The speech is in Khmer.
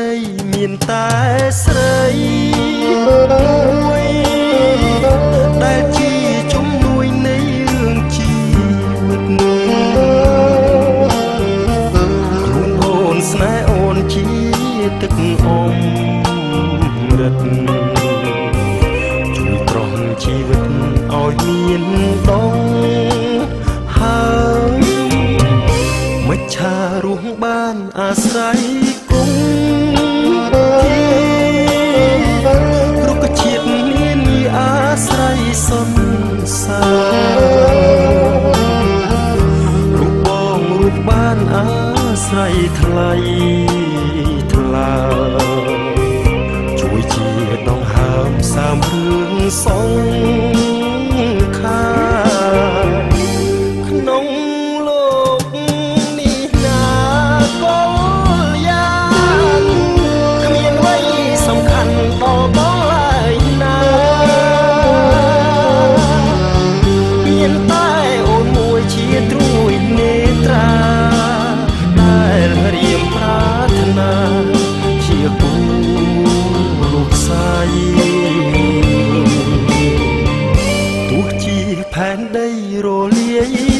ដីមានតែស្រីមួយដែលជាជំនួយនៃរឿងជីវិតជូនអូនស្នេហ៍អូនជាទឹកអមរត់ជួយត្រង់ជីវិតឲ្យមានដងហើយមច្ឆារស់បានអាស្រ័យ សារូបបងរូបបានអាស្រ័យថ្លៃថ្លើជួយជាដងហើមសាមរឿងសង រលាយ